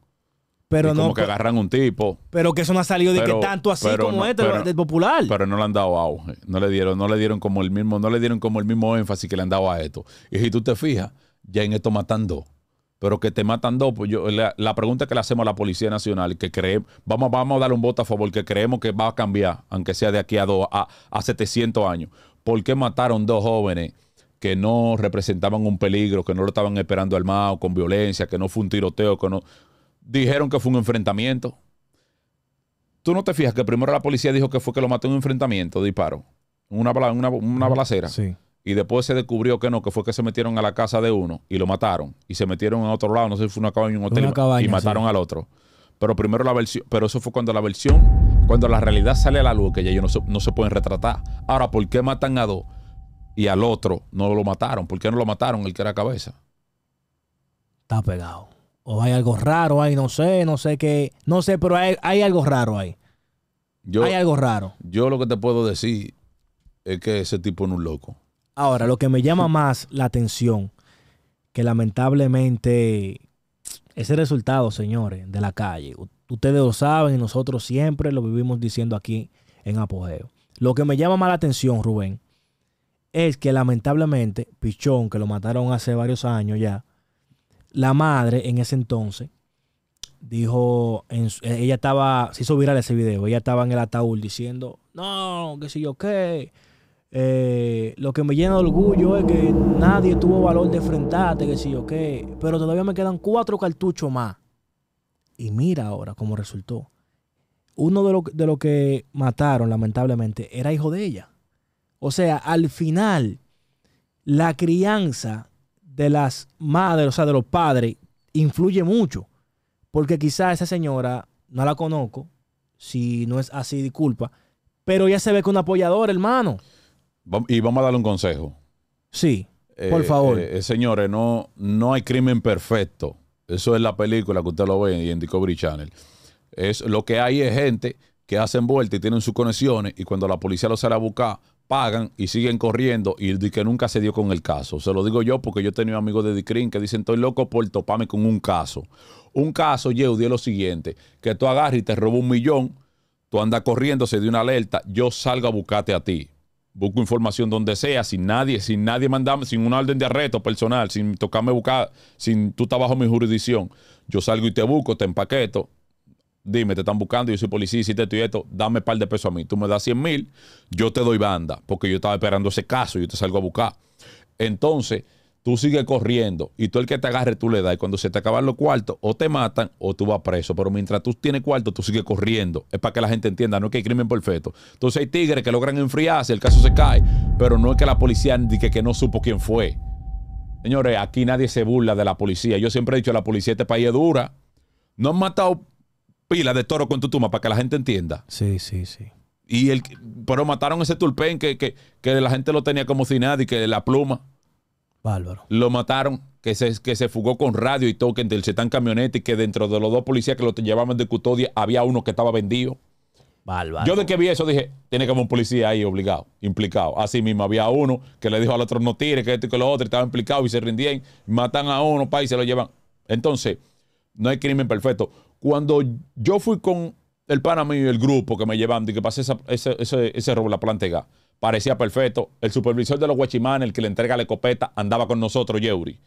S2: Pero
S1: Y como que agarran un tipo,
S2: Pero que eso no ha salido de
S1: Pero-
S2: que tanto así como
S1: no-
S2: este
S1: pero-
S2: del Popular.
S1: pero no le han dado auge. No le dieron, no le dieron como el mismo, no le dieron como el mismo énfasis que le han dado a esto. Y si tú te fijas, ya en esto matan dos. Pero que te matan dos, pues yo, la, la pregunta que le hacemos a la Policía Nacional, que creemos, vamos, vamos a darle un voto a favor, que creemos que va a cambiar, aunque sea de aquí a, dos, a, a 700 años. ¿Por qué mataron dos jóvenes que no representaban un peligro, que no lo estaban esperando armado, con violencia, que no fue un tiroteo, que no... Dijeron que fue un enfrentamiento. Tú no te fijas que primero la policía dijo que fue que lo mató en un enfrentamiento, disparo, una, bala- una, una balacera.
S2: Sí.
S1: Y después se descubrió que no, que fue que se metieron a la casa de uno y lo mataron. Y se metieron a otro lado, no sé si fue una cabaña o un hotel,
S2: Una
S1: y-
S2: cabaña,
S1: y mataron
S2: sí.
S1: al otro. Pero primero la versión, pero eso fue cuando la versión, cuando la realidad sale a la luz, que ya ellos no se, no se pueden retratar. Ahora, ¿por qué matan a dos y al otro no lo mataron? ¿Por qué no lo mataron el que era cabeza?
S2: Está pegado. O hay algo raro ahí, no sé, no sé qué. No sé, pero hay, hay algo raro ahí.
S1: Yo,
S2: hay algo raro.
S1: yo lo que te puedo decir es que ese tipo no es un loco.
S2: Ahora, lo que me llama más la atención, que lamentablemente ese resultado, señores, de la calle, ustedes lo saben y nosotros siempre lo vivimos diciendo aquí en Apogeo. Lo que me llama más la atención, Rubén, es que lamentablemente, Pichón, que lo mataron hace varios años ya, la madre en ese entonces dijo, en su- ella estaba, se hizo viral ese video, ella estaba en el ataúd diciendo, no, que si yo qué, eh, lo que me llena de orgullo es que nadie tuvo valor de enfrentarte, que sí o qué. Pero todavía me quedan cuatro cartuchos más. Y mira ahora cómo resultó. Uno de los de lo que mataron, lamentablemente, era hijo de ella. O sea, al final, la crianza de las madres, o sea, de los padres, influye mucho. Porque quizá esa señora, no la conozco, si no es así, disculpa, pero ya se ve que un apoyador, hermano.
S1: Y vamos a darle un consejo.
S2: Sí, por
S1: Eh,
S2: favor.
S1: eh, eh, señores, no, no hay crimen perfecto. Eso es la película que usted lo ve y en Discovery Channel. Es, lo que hay es gente que hacen vuelta y tienen sus conexiones y cuando la policía los sale a buscar, pagan y siguen corriendo y di que nunca se dio con el caso. Se lo digo yo porque yo he tenido amigos de Dicrin que dicen, estoy loco por toparme con un caso. Un caso, Yeudi, es lo siguiente, que tú agarras y te robas un millón, tú andas corriendo, se dio una alerta, yo salgo a buscarte a ti. Busco información donde sea, sin nadie, sin nadie mandarme, sin una orden de arresto personal, sin tocarme buscar, sin tú estás bajo mi jurisdicción. Yo salgo y te busco, te empaqueto. Dime, te están buscando, yo soy policía, hiciste esto y esto, dame un par de pesos a mí. Tú me das 100 mil, yo te doy banda, porque yo estaba esperando ese caso, yo te salgo a buscar. Entonces, tú sigues corriendo y tú el que te agarre tú le das y cuando se te acaban los cuartos o te matan o tú vas preso. Pero mientras tú tienes cuarto, tú sigues corriendo. Es para que la gente entienda, no es que hay crimen perfecto. Entonces hay tigres que logran enfriarse, el caso se cae, pero no es que la policía diga que no supo quién fue. Señores, aquí nadie se burla de la policía. Yo siempre he dicho, la policía de este país es dura. No han matado pila de toro con tu tuma para que la gente entienda.
S2: Sí, sí, sí.
S1: Y el, pero mataron ese tulpen que, que, que la gente lo tenía como si nada y que la pluma
S2: Bárbaro.
S1: lo mataron, que se, que se fugó con radio y todo, que del setán camioneta y que dentro de los dos policías que lo llevaban de custodia había uno que estaba vendido.
S2: Bárbaro.
S1: Yo de que vi eso dije, tiene que haber un policía ahí obligado, implicado. Así mismo había uno que le dijo al otro no tire, que esto y que lo otro, estaba implicado y se rindían, matan a uno, pa, y se lo llevan. Entonces, no hay crimen perfecto. Cuando yo fui con el pana mío y el grupo que me llevan, de que pasé esa- ese, ese, ese robo, la planta de gas, parecía perfecto. El supervisor de los guachimanes, el que le entrega la escopeta, andaba con nosotros, Yeuri.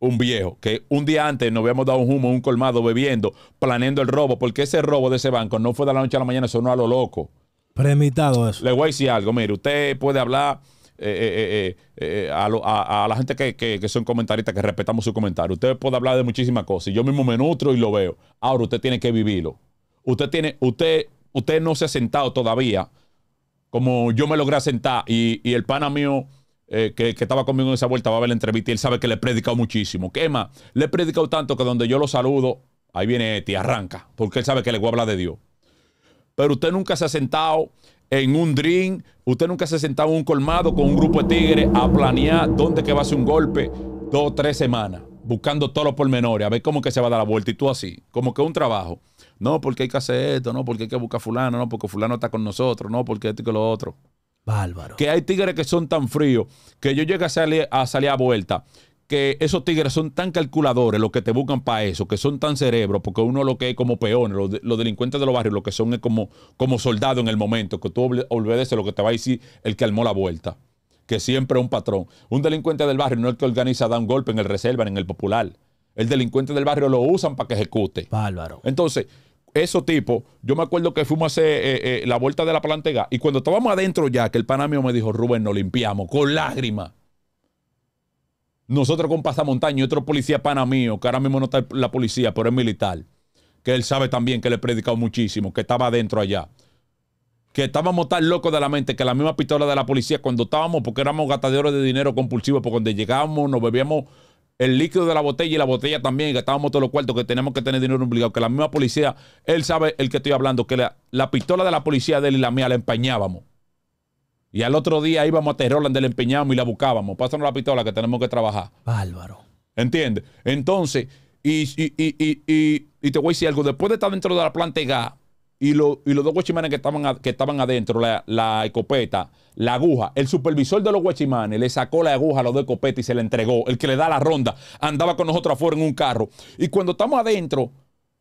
S1: Un viejo que un día antes nos habíamos dado un humo, un colmado bebiendo, planeando el robo, porque ese robo de ese banco no fue de la noche a la mañana, sonó a lo loco.
S2: Premitado eso.
S1: Le voy a decir algo, mire, usted puede hablar eh, eh, eh, a, la gente que, son comentaristas, que respetamos su comentario. Usted puede hablar de muchísimas cosas. Yo mismo me nutro y lo veo. Ahora usted tiene que vivirlo. Usted tiene, usted, usted no se ha sentado todavía como yo me logré sentar y, el pana mío que, que estaba conmigo en esa vuelta va a ver la entrevista y él sabe que le he predicado muchísimo. ¿Qué más? Le he predicado tanto que donde yo lo saludo, ahí viene Eti, arranca, porque él sabe que le voy a hablar de Dios pero usted nunca se ha sentado en un drink, usted nunca se ha sentado en un colmado con un grupo de tigres a planear dónde que va a hacer un golpe dos o tres semanas, buscando todos los pormenores, a ver cómo que se va a dar la vuelta y tú así, como que un trabajo. No, porque hay que hacer esto, no, porque hay que buscar fulano, no, porque fulano está con nosotros, no, porque esto y que lo otro.
S2: Bárbaro.
S1: Que hay tigres que son tan fríos que yo llegué a salir a, salir a vuelta. Que esos tigres son tan calculadores, los que te buscan para eso, que son tan cerebros, porque uno lo que es como peones, los, de- los delincuentes de los barrios, lo que son es como, como soldados en el momento, que tú obede- obedeces lo que te va a decir el que armó la vuelta. Que siempre es un patrón. Un delincuente del barrio no es el que organiza dar un golpe en el reserva, en el popular. El delincuente del barrio lo usan para que ejecute.
S2: Bárbaro.
S1: Entonces, esos tipos, yo me acuerdo que fuimos a hacer eh, eh, la vuelta de la plantega y cuando estábamos adentro ya, que el pana mío me dijo, Rubén, nos limpiamos con lágrimas. Nosotros con pasamontaña y otro policía pana mío, que ahora mismo no está la policía, pero es militar, que él sabe también que le he predicado muchísimo, que estaba adentro allá. Que estábamos tan locos de la mente que la misma pistola de la policía, cuando estábamos, porque éramos gastadores de dinero compulsivos, porque cuando llegábamos nos bebíamos el líquido de la botella y la botella también, y gastábamos todos los cuartos, que tenemos que tener dinero obligado, que la misma policía, él sabe el que estoy hablando, que la, la pistola de la policía de él y la mía la empañábamos. Y al otro día íbamos a Terroland, la empeñábamos y la buscábamos. Pásanos la pistola que tenemos que trabajar.
S2: Bárbaro.
S1: ¿Entiendes? Entonces, y, y, y, y, te voy a decir algo, después de estar dentro de la planta de gas y, lo- y los dos guachimanes que estaban, a- que estaban adentro, la, la escopeta, la aguja, el supervisor de los guachimanes le sacó la aguja a los dos escopetas y se la entregó. El que le da la ronda andaba con nosotros afuera en un carro. Y cuando estamos adentro,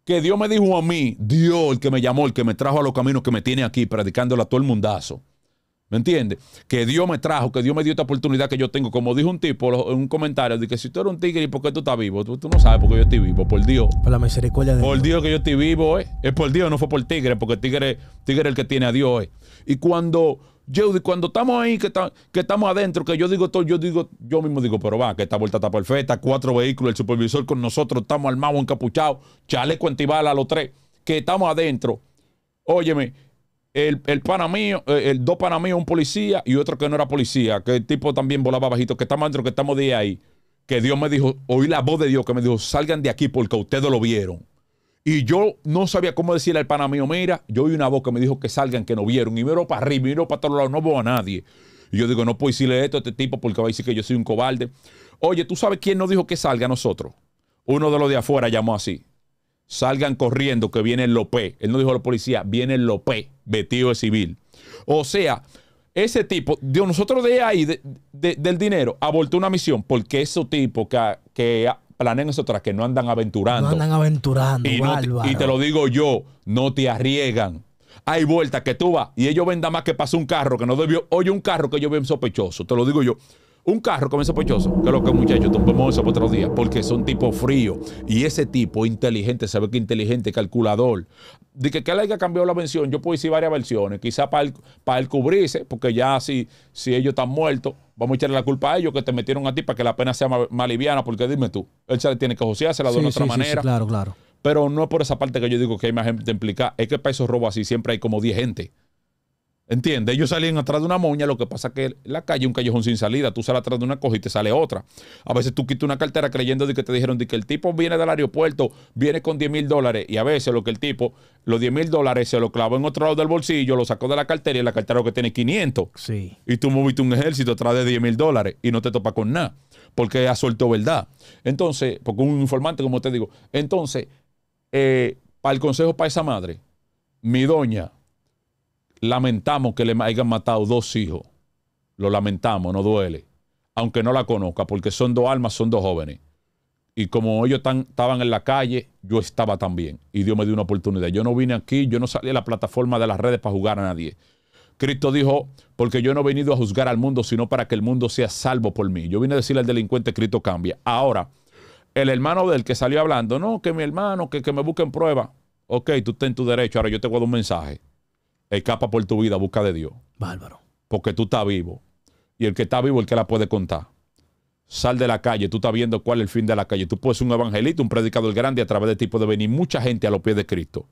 S1: que Dios me dijo a mí, Dios el que me llamó, el que me trajo a los caminos que me tiene aquí, predicándole a todo el mundazo. ¿Me entiendes? Que Dios me trajo, que Dios me dio esta oportunidad que yo tengo. Como dijo un tipo en un comentario, de que si tú eres un tigre, ¿y por qué tú estás vivo? Tú, tú no sabes por qué yo estoy vivo, por Dios.
S2: Por la misericordia de
S1: Por
S2: Dios.
S1: Dios que yo estoy vivo, ¿eh? Es por Dios, no fue por tigre, porque tigre, tigre es el que tiene a Dios, ¿eh? Y cuando Jeudy, cuando estamos ahí, que estamos adentro, que yo digo todo, yo digo, yo mismo digo, pero va, que esta vuelta está perfecta, cuatro vehículos, el supervisor con nosotros, estamos armados, encapuchados, chaleco antibala a los tres, que estamos adentro. Óyeme, el, el pana mío, eh, el dos pana un policía y otro que no era policía, que el tipo también volaba bajito, que estamos adentro, que estamos de ahí, que Dios me dijo, oí la voz de Dios que me dijo, salgan de aquí porque ustedes lo vieron. Y yo no sabía cómo decirle al pana mío, mira, yo oí una voz que me dijo que salgan, que no vieron. Y miro para arriba, miro para todos lados, no veo a nadie. Y yo digo, no puedo decirle esto a este tipo porque va a decir que yo soy un cobarde. Oye, ¿tú sabes quién nos dijo que salga a nosotros? Uno de los de afuera llamó así. Salgan corriendo que viene el López. Él no dijo a la policía, viene el López, vestido de civil. O sea, ese tipo, de nosotros de ahí, de- de- del dinero, abortó una misión porque esos tipos que, que planean eso tras que no andan aventurando.
S2: No andan aventurando,
S1: Y, no y te lo digo yo, no te arriesgan. Hay vueltas que tú vas y ellos ven nada más que pasó un carro que no debió. Oye, un carro que yo veo sospechoso, te lo digo yo. Un carro que ven sospechoso, que es lo que muchachos, tomemos eso para otro día, porque son tipos fríos. Y ese tipo inteligente, sabe que inteligente, calculador. De que, que haya cambiado la versión, yo puedo decir varias versiones. Quizá para él, para él cubrirse, porque ya si, si ellos están muertos, vamos a echarle la culpa a ellos que te metieron a ti para que la pena sea más, más liviana, porque dime tú, él se le tiene que josearse la de
S2: Sí,
S1: una
S2: sí,
S1: otra
S2: sí, sí,
S1: manera.
S2: claro, claro.
S1: Pero no es por esa parte que yo digo que hay más gente implicada. Es que para esos robos así siempre hay como 10 gente. ¿Entiendes? Ellos salen atrás de una moña. Lo que pasa es que la calle es un callejón sin salida. Tú sales atrás de una cosa y te sale otra. A veces tú quitas una cartera creyendo de que te dijeron de que el tipo viene del aeropuerto, viene con 10 mil dólares. Y a veces lo que el tipo, los 10 mil dólares se lo clavó en otro lado del bolsillo, lo sacó de la cartera y la cartera lo que tiene 500.
S2: Sí.
S1: Y tú moviste un ejército atrás de 10 mil dólares y no te topa con nada. Porque ha suelto verdad. Entonces, porque un informante, como te digo. Entonces, eh, para el consejo para esa madre, mi doña, lamentamos que le hayan matado dos hijos. Lo lamentamos, no duele. Aunque no la conozca, porque son dos almas, son dos jóvenes. Y como ellos tan- estaban en la calle, yo estaba también. Y Dios me dio una oportunidad. Yo no vine aquí, yo no salí a la plataforma de las redes para jugar a nadie. Cristo dijo, porque yo no he venido a juzgar al mundo, sino para que el mundo sea salvo por mí. Yo vine a decirle al delincuente, Cristo cambia. Ahora, el hermano del que salió hablando, no, que mi hermano, que, que me busquen prueba. Ok, tú estás en tu derecho, ahora yo te voy un mensaje. Escapa por tu vida, busca de Dios.
S2: Bárbaro.
S1: Porque tú estás vivo. Y el que está vivo, el que la puede contar. Sal de la calle, tú estás viendo cuál es el fin de la calle. Tú puedes ser un evangelista, un predicador grande a través de tipo de venir mucha gente a los pies de Cristo.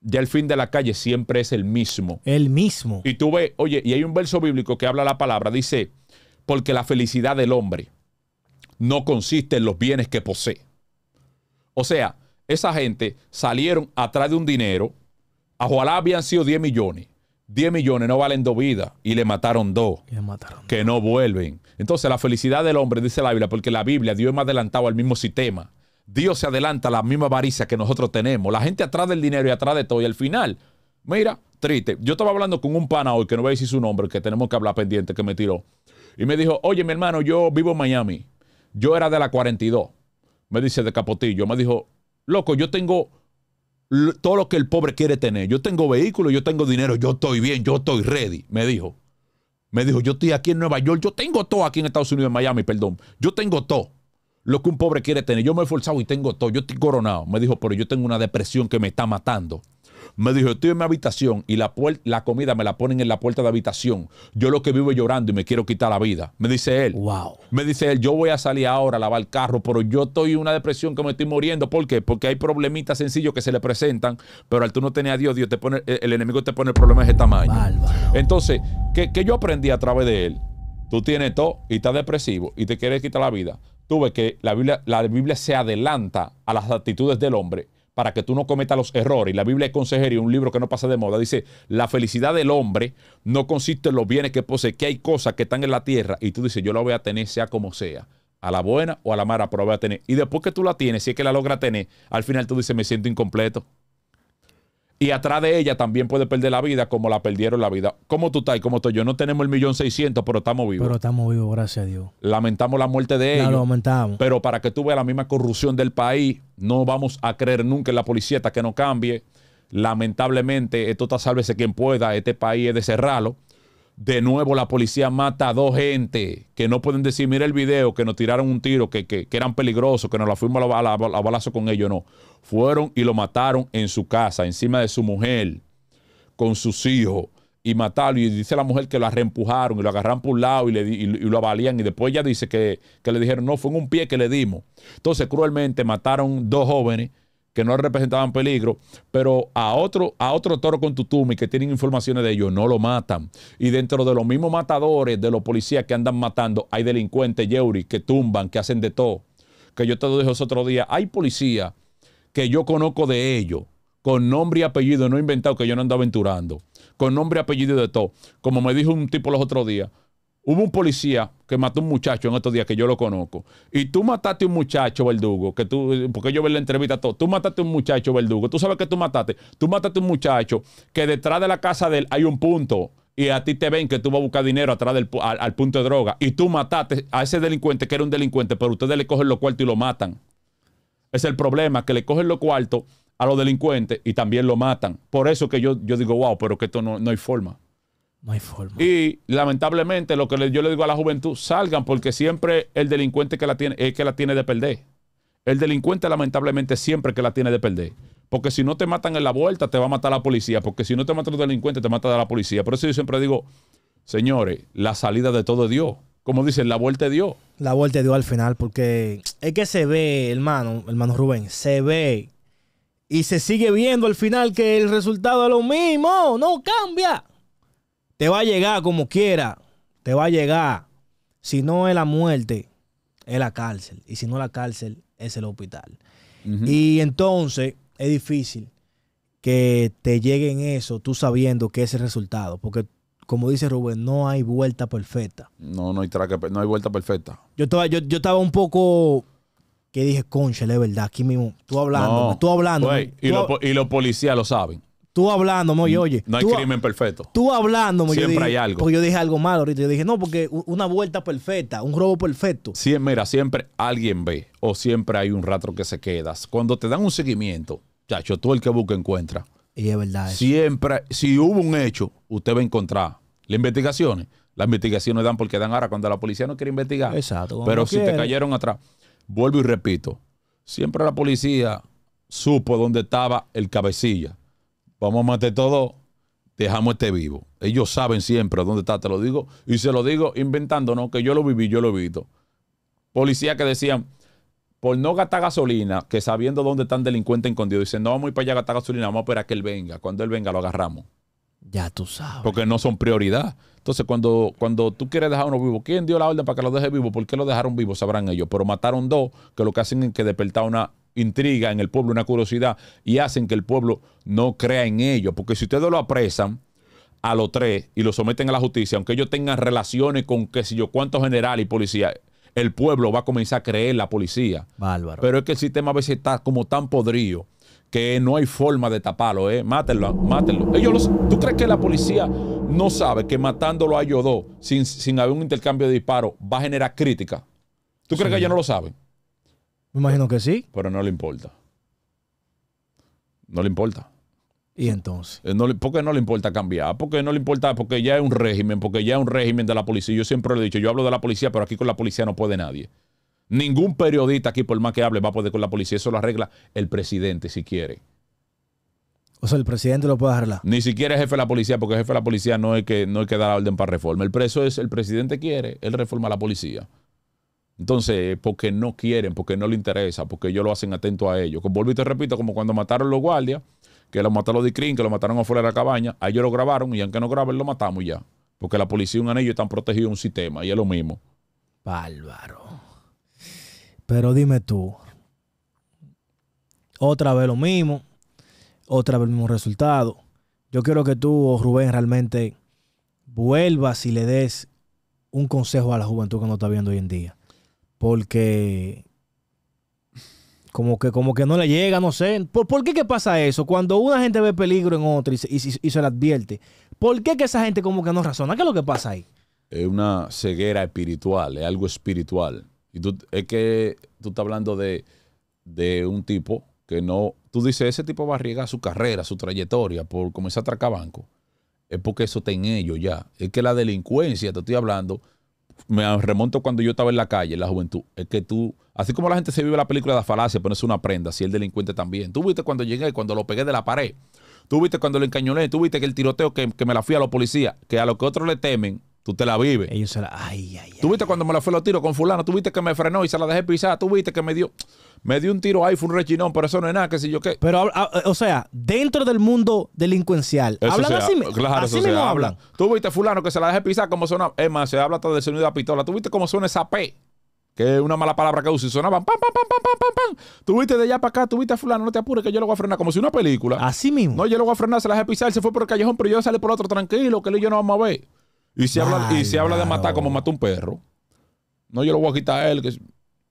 S1: Ya el fin de la calle siempre es el mismo.
S2: El mismo.
S1: Y tú ves, oye, y hay un verso bíblico que habla la palabra, dice, porque la felicidad del hombre no consiste en los bienes que posee. O sea, esa gente salieron atrás de un dinero, ojalá habían sido 10 millones. 10 millones no valen dos vidas y le mataron dos
S2: Y le mataron.
S1: que no vuelven. Entonces, la felicidad del hombre, dice la Biblia, porque la Biblia, Dios es más adelantado al mismo sistema. Dios se adelanta a la misma avaricia que nosotros tenemos. La gente atrás del dinero y atrás de todo. Y al final, mira, triste. Yo estaba hablando con un pana hoy, que no voy a decir su nombre, que tenemos que hablar pendiente, que me tiró. Y me dijo, oye, mi hermano, yo vivo en Miami. Yo era de la 42. Me dice de Capotillo. Me dijo, loco, yo tengo todo lo que el pobre quiere tener. Yo tengo vehículo, yo tengo dinero, yo estoy bien, yo estoy ready. Me dijo. Me dijo, yo estoy aquí en Nueva York, yo tengo todo aquí en Estados Unidos, en Miami, perdón. Yo tengo todo. Lo que un pobre quiere tener. Yo me he esforzado y tengo todo. Yo estoy coronado. Me dijo, pero yo tengo una depresión que me está matando. Me dijo, estoy en mi habitación y la, la comida me la ponen en la puerta de habitación. Yo lo que vivo llorando y me quiero quitar la vida. Me dice él.
S2: Wow.
S1: Me dice él, yo voy a salir ahora a lavar el carro, pero yo estoy en una depresión que me estoy muriendo. ¿Por qué? Porque hay problemitas sencillos que se le presentan, pero al tú no tener a Dios, Dios te pone, el el enemigo te pone el problema de ese tamaño.
S2: Bárbaro.
S1: Entonces, ¿qué, qué yo aprendí a través de él? Tú tienes todo y estás depresivo y te quieres quitar la vida. Tú ves que la Biblia, la Biblia se adelanta a las actitudes del hombre para que tú no cometas los errores. Y la Biblia es consejería, un libro que no pasa de moda. Dice, la felicidad del hombre no consiste en los bienes que posee, que hay cosas que están en la tierra y tú dices, yo la voy a tener sea como sea. A la buena o a la mala, pero la voy a tener. Y después que tú la tienes, si es que la logra tener, al final tú dices, me siento incompleto. Y atrás de ella también puede perder la vida como la perdieron la vida. ¿Cómo tú estás y cómo estoy yo? No tenemos el millón seiscientos, pero estamos vivos.
S2: Pero estamos vivos, gracias a Dios.
S1: Lamentamos la muerte de
S2: Ya lo
S1: ellos.
S2: aumentamos.
S1: Pero para que tú veas la misma corrupción del país, no vamos a creer nunca en la policía hasta que no cambie. Lamentablemente, esto está sálvese quien pueda. Este país es de cerrarlo. De nuevo, la policía mata a dos gente que no pueden decir, mira el video, que nos tiraron un tiro, que, que- eran peligrosos, que nos la fuimos a, la- balazo con ellos. No. Fueron y lo mataron en su casa, encima de su mujer, con sus hijos. y matarlo. Y dice la mujer que lo reempujaron y lo agarran por un lado y, le, y, y lo avalían. Y después ella dice que, que le dijeron, no, fue en un pie que le dimos. Entonces, cruelmente mataron dos jóvenes que no representaban peligro, pero a otro, a otro toro con tutumi que tienen informaciones de ellos, no lo matan. Y dentro de los mismos matadores de los policías que andan matando, hay delincuentes, Yeuri, que tumban, que hacen de todo. Que yo te lo dije otro día. Hay policías que yo conozco de ellos, con nombre y apellido, no inventado, que yo no ando aventurando, con nombre y apellido de todo. Como me dijo un tipo los otros días, hubo un policía que mató a un muchacho en estos días que yo lo conozco. Y tú mataste a un muchacho, verdugo, que tú, porque yo vi la entrevista todo, tú mataste a un muchacho, verdugo, tú sabes que tú mataste, tú mataste a un muchacho que detrás de la casa de él hay un punto. Y a ti te ven que tú vas a buscar dinero atrás del al, al punto de droga. Y tú mataste a ese delincuente que era un delincuente, pero ustedes le cogen los cuartos y lo matan. Es el problema, que le cogen los cuartos a los delincuentes y también lo matan. Por eso que yo, yo digo, wow, pero que esto no, no hay forma.
S2: No hay forma.
S1: Y lamentablemente lo que yo le digo a la juventud, salgan porque siempre el delincuente que la tiene es que la tiene de perder. El delincuente lamentablemente siempre que la tiene de perder. Porque si no te matan en la vuelta, te va a matar la policía. Porque si no te matan los delincuentes, te mata la policía. Por eso yo siempre digo, señores, la salida de todo es Dios. Como dicen, la vuelta es Dios.
S2: La vuelta dio al final porque es que se ve, hermano, hermano Rubén, se ve y se sigue viendo al final que el resultado es lo mismo, no cambia. Te va a llegar como quiera, te va a llegar. Si no es la muerte, es la cárcel. Y si no es la cárcel, es el hospital. Y entonces es difícil que te lleguen eso, tú sabiendo que es el resultado. Porque, como dice Rubén, no hay vuelta perfecta.
S1: No, no hay, traque, no hay vuelta perfecta.
S2: Yo estaba, yo, yo estaba un poco que dije, concha, es verdad, aquí mismo. Tú hablando,
S1: No.
S2: tú hablando.
S1: Güey, y, po- y los policías lo saben.
S2: Tú hablando, oye, oye.
S1: No hay
S2: tú,
S1: crimen perfecto.
S2: Tú hablando, yo
S1: Siempre
S2: dije-
S1: hay algo.
S2: Porque yo dije algo malo ahorita. Yo dije, no, porque una vuelta perfecta, un robo perfecto.
S1: Siempre, mira, siempre alguien ve o siempre hay un rastro que se queda. Cuando te dan un seguimiento, chacho, tú el que busca encuentra.
S2: Y es verdad. eso.
S1: Siempre, si hubo un hecho, usted va a encontrar. Las investigaciones, las investigaciones dan porque dan ahora cuando la policía no quiere investigar.
S2: Exacto,
S1: Pero si te cayeron atrás, vuelvo y repito, siempre la policía supo dónde estaba el cabecilla. Vamos a matar todo, dejamos este vivo. Ellos saben siempre dónde está, te lo digo. Y se lo digo inventando, ¿no? Que yo lo viví, yo lo he visto. Policías que decían, por no gastar gasolina, que sabiendo dónde están delincuentes escondidos, dicen, no vamos a ir para allá a gastar gasolina, vamos a esperar que él venga. Cuando él venga, lo agarramos.
S2: Ya tú sabes.
S1: Porque no son prioridad. Entonces, cuando, cuando tú quieres dejar a uno vivo, ¿quién dio la orden para que lo deje vivo? ¿Por qué lo dejaron vivo? Sabrán ellos. Pero mataron dos, que lo que hacen es que despertar una intriga en el pueblo, una curiosidad, y hacen que el pueblo no crea en ellos. Porque si ustedes lo apresan a los tres y lo someten a la justicia, aunque ellos tengan relaciones con qué sé yo, cuántos generales y policías, el pueblo va a comenzar a creer en la policía.
S2: Bárbaro.
S1: Pero es que el sistema a veces está como tan podrido que no hay forma de taparlo, ¿eh? Mátenlo, mátenlo. Ellos los- ¿Tú crees que la policía no sabe que matándolo a ellos dos, sin, sin haber un intercambio de disparos, va a generar crítica? ¿Tú crees que ellos no lo saben?
S2: Me imagino que sí.
S1: Pero no le importa. No le importa.
S2: Y entonces.
S1: Eh, No, le- ¿Por qué no le importa cambiar? Porque no le importa, porque ya es un régimen, porque ya es un régimen de la policía. Yo siempre lo he dicho, yo hablo de la policía, pero aquí con la policía no puede nadie. Ningún periodista aquí, por más que hable, va a poder con la policía. Eso lo arregla el presidente si quiere.
S2: O sea, el presidente lo puede arreglar.
S1: Ni siquiera el jefe de la policía, porque el jefe de la policía no es que, no hay que dar orden para reforma. El preso es el presidente quiere, él reforma a la policía. Entonces, porque no quieren, porque no le interesa, porque ellos lo hacen atento a ellos. Como vuelvo y te repito, como cuando mataron los guardias, que lo mataron los Dicrin, que lo mataron afuera de la cabaña, a ellos lo grabaron y aunque no graben, lo matamos ya. Porque la policía un anillo están protegidos en un sistema y es lo mismo.
S2: Bárbaro. Pero dime tú. Otra vez lo mismo. Otra vez el mismo resultado. Yo quiero que tú, Rubén, realmente vuelvas y le des un consejo a la juventud que nos está viendo hoy en día. Porque como que, como que no le llega, no sé. ¿Por, por qué pasa eso? Cuando una gente ve peligro en otra y se, y y se le advierte, ¿por qué que esa gente como que no razona? ¿Qué es lo que pasa ahí?
S1: es una ceguera espiritual, es algo espiritual. Y tú, es que tú estás hablando de, de un tipo que no, tú dices, ese tipo va a arriesgar su carrera, su trayectoria por comenzar a atracar banco. Es porque eso está en ellos ya. Es que la delincuencia, te estoy hablando, me remonto cuando yo estaba en la calle, en la juventud, es que tú, así como la gente se vive la película de la falacia, ponerse una prenda, si el delincuente también. Tú viste cuando llegué, cuando lo pegué de la pared, Tú viste cuando lo encañoné, tú viste que el tiroteo que, que me la fui a los policías, que a lo que otros le temen, tú te la vives.
S2: Ellos se la. Ay, ay, ay.
S1: Tú viste cuando me la fui a los tiros con fulano, tú viste que me frenó y se la dejé pisar, tú viste que me dio, me dio un tiro ahí, fue un rechinón, pero eso no es nada, que si yo qué.
S2: Pero, ah, o sea, dentro del mundo delincuencial,
S1: Eso
S2: hablan
S1: se
S2: así,
S1: claro,
S2: así mismo
S1: habla.
S2: hablan.
S1: Tú viste fulano que se la dejé pisar como suena, es más, se habla hasta del sonido de la pistola. Tú viste cómo suena esa P, que es una mala palabra que usa y sonaban pam, pam, pam, pam, pam, pam, pam. Tú viste de allá para acá, tú viste a fulano, no te apures que yo lo voy a frenar, como si una película.
S2: Así mismo.
S1: No, yo lo voy a frenar, se la dejé pisar, él se fue por el callejón, pero yo salí por otro tranquilo, que él y yo no vamos a ver. Y se, habla, y se habla de matar como mató un perro. No, yo lo voy a quitar a él, que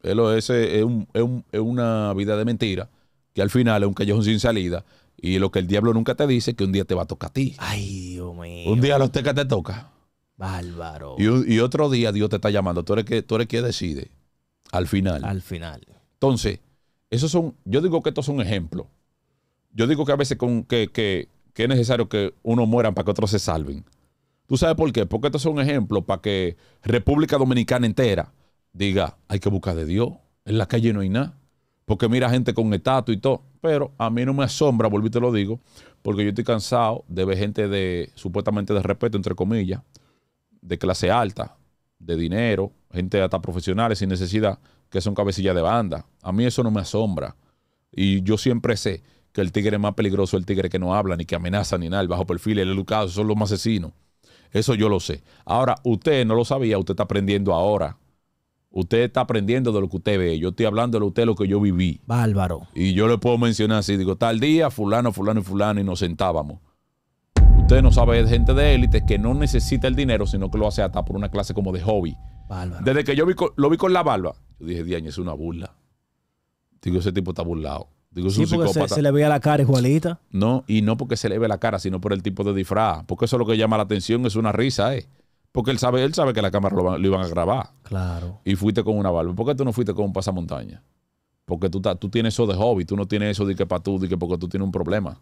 S1: ese es, un- es un- es una vida de mentira, que al final es un callejón sin salida. Y lo que el diablo nunca te dice, que un día te va a tocar a ti.
S2: Ay, Dios mío.
S1: Un día los tecas te toca.
S2: Bárbaro.
S1: Y, un- y otro día Dios te está llamando. Tú eres, que, tú eres quien decide. Al final.
S2: Al final.
S1: Entonces, esos son, yo digo que estos son ejemplos. Yo digo que a veces con, que, que- que es necesario que uno mueran para que otros se salven. ¿Tú sabes por qué? Porque estos son ejemplos para que República Dominicana entera diga, hay que buscar de Dios. En la calle no hay nada. Porque mira gente con estatus y todo. Pero a mí no me asombra, volví te lo digo, porque yo estoy cansado de ver gente de, supuestamente de respeto, entre comillas, de clase alta, de dinero, gente hasta profesionales sin necesidad, que son cabecillas de banda. A mí eso no me asombra. Y yo siempre sé que el tigre más peligroso es el tigre que no habla, ni que amenaza, ni nada, el bajo perfil, el educado, son los más asesinos. Eso yo lo sé. Ahora, usted no lo sabía, usted está aprendiendo ahora. Usted está aprendiendo de lo que usted ve. Yo estoy hablando de usted lo que yo viví.
S2: Bárbaro.
S1: Y yo le puedo mencionar así, digo, tal día, fulano, fulano y fulano, y nos sentábamos. Usted no sabe, es gente de élite que no necesita el dinero, sino que lo hace hasta por una clase como de hobby.
S2: Bárbaro.
S1: Desde que yo vi con- lo vi con la barba, yo dije, diaño, es una burla. Digo, ese tipo está burlado. Digo, es
S2: Sí,
S1: un
S2: porque se, se le veía la cara igualita.
S1: No, y no porque se le ve la cara, sino por el tipo de disfraz. Porque eso es lo que llama la atención, es una risa, ¿eh? Porque él sabe, él sabe que la cámara lo, lo iban a grabar.
S2: Claro.
S1: Y fuiste con una barba. ¿Por qué tú no fuiste con un pasamontaña? Porque tú, tú tienes eso de hobby, tú no tienes eso de que para tú, de que porque tú tienes un problema.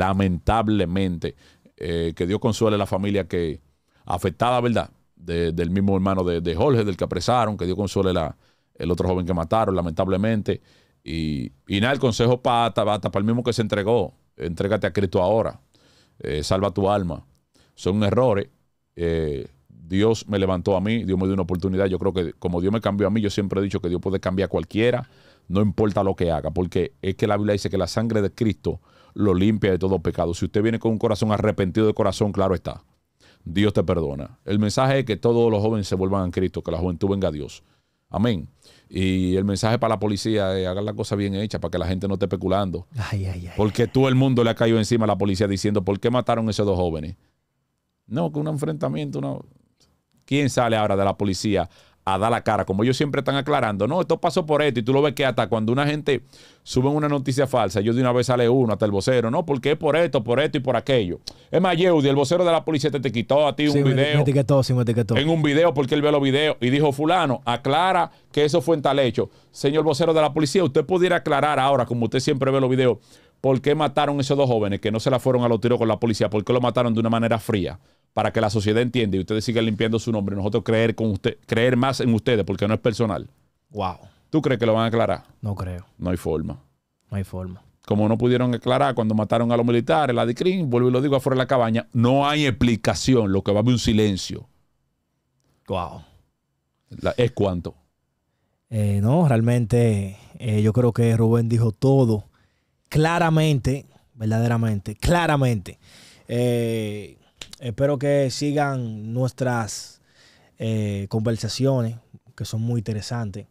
S1: Lamentablemente, eh, que Dios consuele a la familia que afectada, ¿verdad? De- del mismo hermano de, de Jorge, del que apresaron, que Dios consuele la, el otro joven que mataron, lamentablemente. Y, y nada, el consejo para hasta, hasta para el mismo que se entregó. Entrégate a Cristo ahora. Eh, salva tu alma. Son errores. Eh, Dios me levantó a mí, Dios me dio una oportunidad. Yo creo que como Dios me cambió a mí, yo siempre he dicho que Dios puede cambiar a cualquiera, no importa lo que haga, porque es que la Biblia dice que la sangre de Cristo lo limpia de todo pecado. Si usted viene con un corazón arrepentido de corazón, claro está. Dios te perdona. El mensaje es que todos los jóvenes se vuelvan a Cristo, que la juventud venga a Dios. Amén. Y el mensaje para la policía es hagan la cosa bien hecha para que la gente no esté especulando.
S2: Ay, ay, ay.
S1: Porque todo el mundo le ha caído encima a la policía diciendo, ¿por qué mataron a esos dos jóvenes? No, que un enfrentamiento, no. ¿Quién sale ahora de la policía a dar la cara? Como ellos siempre están aclarando, no, esto pasó por esto, y tú lo ves que hasta cuando una gente sube una noticia falsa, yo de una vez sale uno, hasta el vocero, no, porque es por esto, por esto y por aquello. Es más, Yeudi, el vocero de la policía te, te quitó a ti
S2: Sí,
S1: un
S2: me-
S1: video
S2: Me etiquetó, sí, me etiquetó.
S1: en un video porque él ve los videos y dijo fulano, aclara que eso fue en tal hecho. Señor vocero de la policía, usted pudiera aclarar ahora, como usted siempre ve los videos, por qué mataron esos dos jóvenes que no se la fueron a los tiros con la policía, por qué lo mataron de una manera fría, para que la sociedad entienda y ustedes sigan limpiando su nombre nosotros creer con usted, creer más en ustedes porque no es personal.
S2: Wow.
S1: ¿Tú crees que lo van a aclarar?
S2: No creo.
S1: No hay forma.
S2: No hay forma.
S1: Como no pudieron aclarar cuando mataron a los militares, la DICRIN, vuelvo y lo digo afuera de la cabaña, no hay explicación, lo que va a haber un silencio.
S2: Wow.
S1: La- es cuánto.
S2: Eh, no, realmente eh, yo creo que Rubén dijo todo claramente, verdaderamente, claramente. Eh, espero que sigan nuestras eh, conversaciones, que son muy interesantes.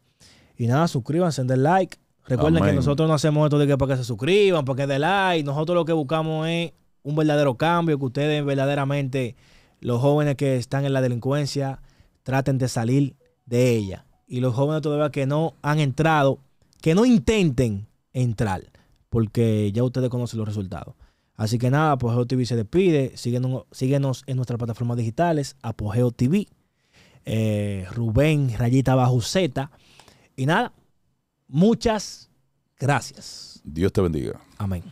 S2: Y nada, suscríbanse, den like. Recuerden
S1: Amén.
S2: que nosotros no hacemos esto de que para que se suscriban, para que den like. Nosotros lo que buscamos es un verdadero cambio, que ustedes verdaderamente, los jóvenes que están en la delincuencia, traten de salir de ella. Y los jóvenes todavía que no han entrado, que no intenten entrar, porque ya ustedes conocen los resultados. Así que nada, Apogeo TV se despide. Síguenos, síguenos en nuestras plataformas digitales, Apogeo TV, eh, Rubén Rayita Bajo Z. Y nada, muchas gracias.
S1: Dios te bendiga.
S2: Amén.